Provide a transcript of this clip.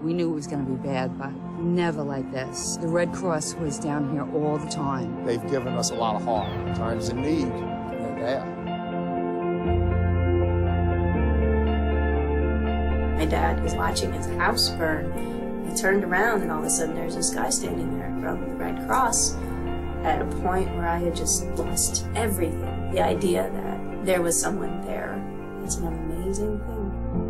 We knew it was going to be bad, but never like this. The Red Cross was down here all the time. They've given us a lot of heart. Times of need, they're there. My dad was watching his house burn. He turned around and all of a sudden there's this guy standing there from the Red Cross at a point where I had just lost everything. The idea that there was someone there, it's an amazing thing.